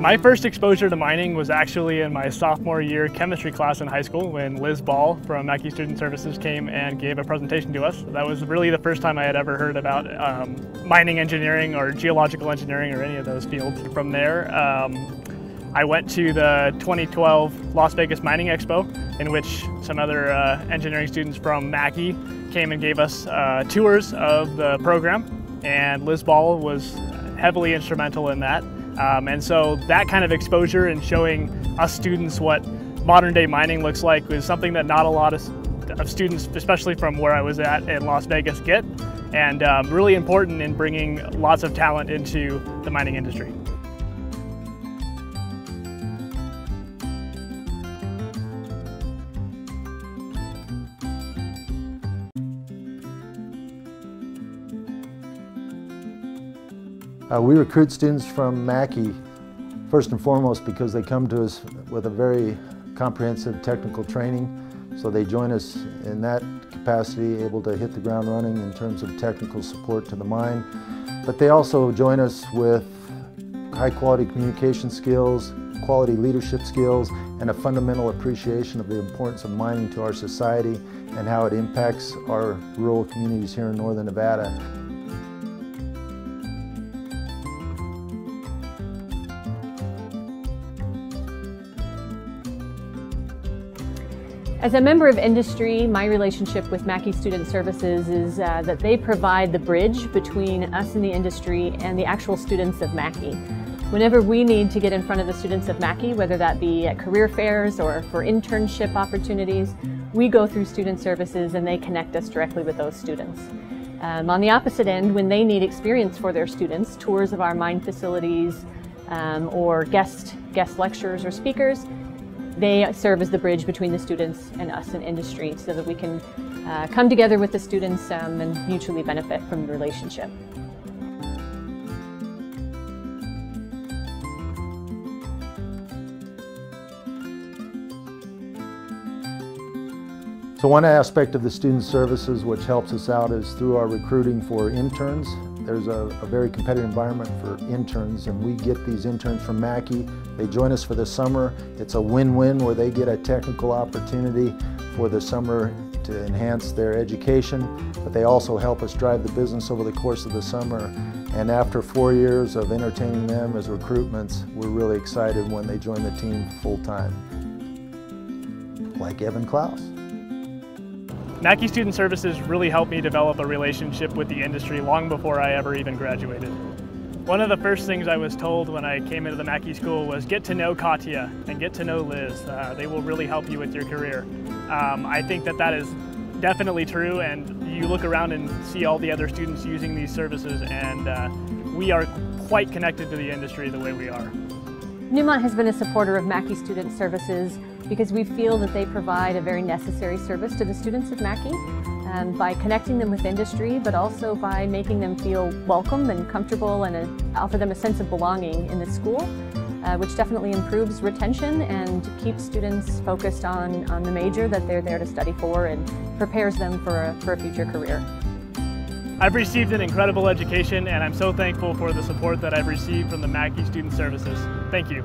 My first exposure to mining was actually in my sophomore year chemistry class in high school when Liz Ball from Mackay Student Services came and gave a presentation to us. That was really the first time I had ever heard about um, mining engineering or geological engineering or any of those fields. From there, um, I went to the 2012 Las Vegas Mining Expo in which some other uh, engineering students from Mackay came and gave us uh, tours of the program and Liz Ball was heavily instrumental in that. Um, and so that kind of exposure and showing us students what modern day mining looks like was something that not a lot of, of students, especially from where I was at in Las Vegas, get. And um, really important in bringing lots of talent into the mining industry. Uh, we recruit students from Mackay first and foremost because they come to us with a very comprehensive technical training. So they join us in that capacity, able to hit the ground running in terms of technical support to the mine. But they also join us with high quality communication skills, quality leadership skills, and a fundamental appreciation of the importance of mining to our society and how it impacts our rural communities here in northern Nevada. As a member of industry, my relationship with Mackay Student Services is uh, that they provide the bridge between us in the industry and the actual students of Mackay. Whenever we need to get in front of the students of Mackay, whether that be at career fairs or for internship opportunities, we go through student services and they connect us directly with those students. Um, on the opposite end, when they need experience for their students, tours of our mine facilities um, or guest, guest lecturers or speakers, they serve as the bridge between the students and us in industry so that we can uh, come together with the students um, and mutually benefit from the relationship. So one aspect of the student services which helps us out is through our recruiting for interns. There's a, a, very competitive environment for interns and we get these interns from Mackay. They join us for the summer. It's a win-win where they get a technical opportunity for the summer to enhance their education, but they also help us drive the business over the course of the summer. And after four years of entertaining them as recruitments, we're really excited when they join the team full-time. Like Evan Klaus. Mackay Student Services really helped me develop a relationship with the industry long before I ever even graduated. One of the first things I was told when I came into the Mackay School was get to know Katya and get to know Liz. Uh, they will really help you with your career. Um, I think that that is definitely true and you look around and see all the other students using these services and uh, we are quite connected to the industry the way we are. Newmont has been a supporter of Mackay Student Services because we feel that they provide a very necessary service to the students of Mackay um, by connecting them with industry, but also by making them feel welcome and comfortable and offer them a sense of belonging in the school, uh, which definitely improves retention and keeps students focused on, on the major that they're there to study for and prepares them for a, for a future career. I've received an incredible education and I'm so thankful for the support that I've received from the Mackay Student Services. Thank you.